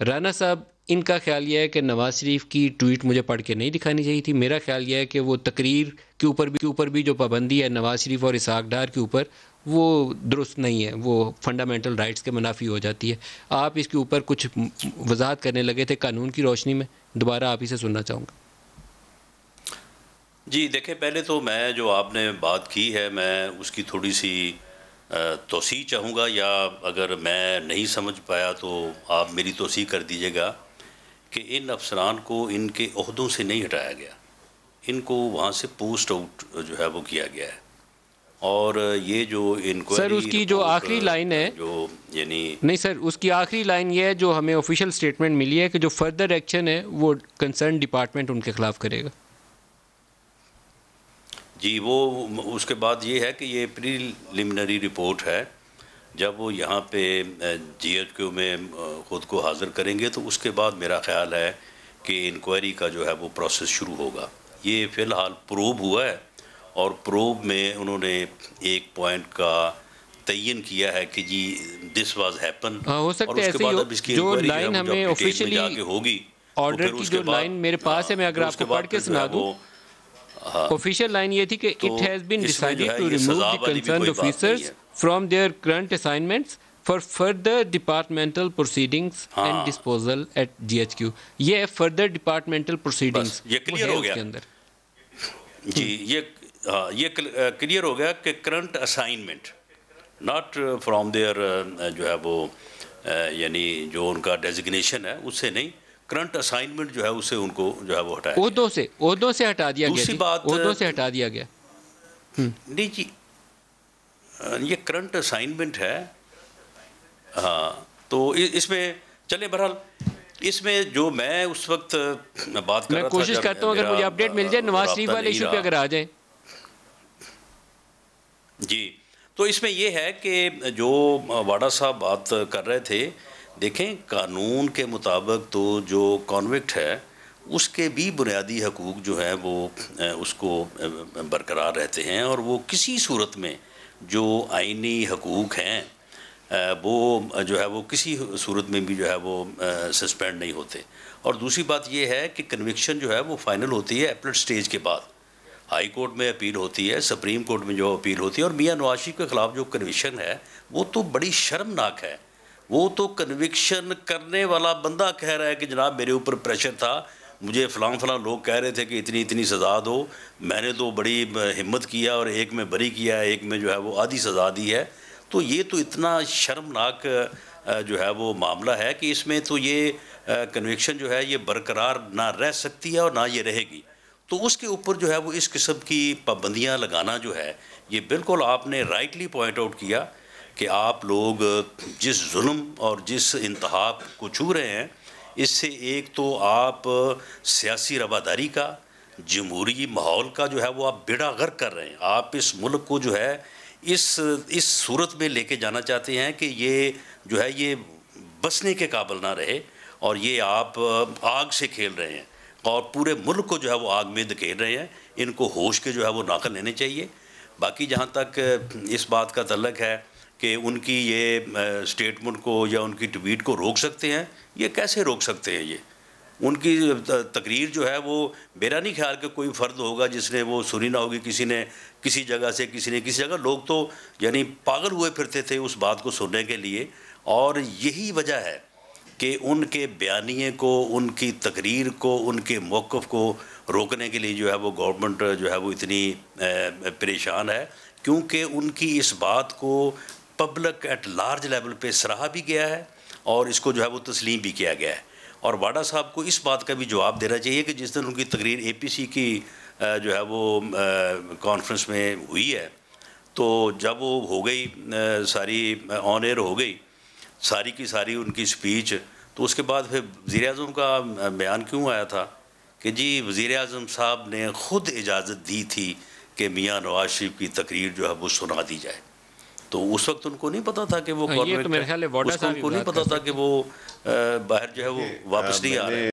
राना साहब, इनका ख्याल यह है कि नवाज़ शरीफ की ट्वीट मुझे पढ़ के नहीं दिखानी चाहिए थी। मेरा ख्याल यह है कि वो तकरीर के ऊपर भी, के ऊपर भी जो पाबंदी है नवाज़ शरीफ और इसाक डार के ऊपर, वो दुरुस्त नहीं है। वो फंडामेंटल राइट्स के मुनाफी हो जाती है। आप इसके ऊपर कुछ वजाहत करने लगे थे कानून की रोशनी में, दोबारा आप इसे सुनना चाहूँगा। जी देखें पहले तो मैं, जो आपने बात की है, मैं उसकी थोड़ी सी तोसी चाहूँगा या अगर मैं नहीं समझ पाया तो आप मेरी तोसी कर दीजिएगा कि इन अफसरान को इनके अहदों से नहीं हटाया गया। इनको वहाँ से पोस्ट आउट जो है वो किया गया है। और ये जो इनको सर उसकी जो आखिरी लाइन है जो यानी नहीं सर उसकी आखिरी लाइन ये है जो हमें ऑफिशियल स्टेटमेंट मिली है कि जो फर्दर एक्शन है वो कंसर्न डिपार्टमेंट उनके खिलाफ करेगा। जी वो उसके बाद ये है कि ये प्रीलिमिनरी रिपोर्ट है। जब वो यहाँ पे जी एच क्यू में ख़ुद को हाज़िर करेंगे तो उसके बाद मेरा ख्याल है कि इंक्वायरी का जो है वो प्रोसेस शुरू होगा। ये फ़िलहाल प्रोब हुआ है और प्रोब में उन्होंने एक पॉइंट का तयन किया है कि जी दिस वाज हैपन हो सकता है ऐसे ही जो लाइन हमें ऑफिशियली होगी ऑर्डर की जो लाइन मेरे पास है मैं अगर आपको पढ़ के सुना दूँ ऑफिशियल लाइन ये थी कि it has been decided to remove the concern officers from their current assignments for further departmental proceedings and disposal at GHQ ये है फर्दर डिपार्टमेंटल प्रोसीडिंग्स ये क्लियर हो गया। अंदर। जी ये हाँ ये क्लियर हो गया कि current assignment not from their जो है वो यानी जो उनका डेजिग्नेशन है उससे नहीं करंट असाइनमेंट जो है उसे उनको जो है वो हटाया ओहदों से ओहदों से हटा दिया गया दूसरी बात ओहदों से हटा दिया गया। नहीं जी ये करंट असाइनमेंट है हाँ तो इसमें चले बहरहाल इसमें जो मैं उस वक्त बात कर मैं कोशिश करता हूँ अगर मुझे अपडेट मिल जाए नवाज़ शरीफ वाले इशू पे अगर आ जाए। जी तो इसमें यह है कि जो वाडा साहब बात कर रहे थे देखें, कानून के मुताबिक तो जो कॉन्विक्ट है, उसके भी बुनियादी हकूक़ जो हैं, वो उसको बरकरार रहते हैं और वो किसी सूरत में जो आइनी हकूक़ हैं वो, जो है वो किसी सूरत में भी जो है वो सस्पेंड नहीं होते। और दूसरी बात ये है कि कन्विक्शन जो है वो फाइनल होती है एपलेट स्टेज के बाद। हाई कोर्ट में अपील होती है सुप्रीम कोर्ट में जो अपील होती है और मियाँ नवाज़ के ख़िलाफ़ जो कन्विक्शन है, वो तो बड़ी शर्मनाक है। वो तो कन्विक्शन करने वाला बंदा कह रहा है कि जनाब मेरे ऊपर प्रेशर था। मुझे फ़लाँ फ़लाँ लोग कह रहे थे कि इतनी इतनी सज़ा दो। मैंने तो बड़ी हिम्मत किया और एक में बरी किया, एक में जो है वो आधी सज़ा दी है। तो ये तो इतना शर्मनाक जो है वो मामला है कि इसमें तो ये कन्विक्शन जो है ये बरकरार ना रह सकती है और ना ये रहेगी। तो उसके ऊपर जो है वो इस किस्म की पाबंदियाँ लगाना जो है, ये बिल्कुल आपने राइटली पॉइंट आउट किया। कि आप लोग जिस जुल्म और जिस इंतहा को छू रहे हैं, इससे एक तो आप सियासी रवादारी का, जमहूरी माहौल का जो है वो आप बेड़ा गर्क कर रहे हैं। आप इस मुल्क को जो है, इस इस सूरत में लेके जाना चाहते हैं कि ये जो है ये बसने के काबिल ना रहे और ये आप आग से खेल रहे हैं और पूरे मुल्क को जो है वो आग में धकेल रहे हैं। इनको होश के जो है वो नाकल लेने चाहिए। बाकी जहाँ तक इस बात का तल्लक है कि उनकी ये स्टेटमेंट को या उनकी ट्वीट को रोक सकते हैं? ये कैसे रोक सकते हैं ये? उनकी तकरीर जो है वो मेरा नहीं ख्याल कि कोई फ़र्द होगा जिसने वो सुनी ना होगी, किसी ने किसी जगह से, किसी ने किसी जगह। लोग तो यानी पागल हुए फिरते थे उस बात को सुनने के लिए और यही वजह है कि उनके बयानिए को, उनकी तकरीर को, उनके मौक़ को रोकने के लिए जो है वो गवर्नमेंट जो है वो इतनी परेशान है। क्योंकि उनकी इस बात को पब्लिक एट लार्ज लेवल पे सराहा भी गया है और इसको जो है वो तस्लीम भी किया गया है। और वाडा साहब को इस बात का भी जवाब देना चाहिए कि जिस दिन उनकी तकरीर एपीसी की जो है वो कॉन्फ्रेंस में हुई है तो जब वो हो गई सारी ऑन एयर हो गई, सारी की सारी उनकी स्पीच तो उसके बाद फिर वज़ी अजम का बयान क्यों आया था कि जी वज़ी अजम साहब ने ख़ुद इजाज़त दी थी कि मियाँ नवाज़ शरीफ की तकरीर जो है वो सुना दी जाए। तो उस वक्त उनको नहीं पता था कि वो गवर्नमेंट ये तो मेरे ख्याल है उनको नहीं पता था कि वो बाहर जो है वो वापस नहीं आ रहे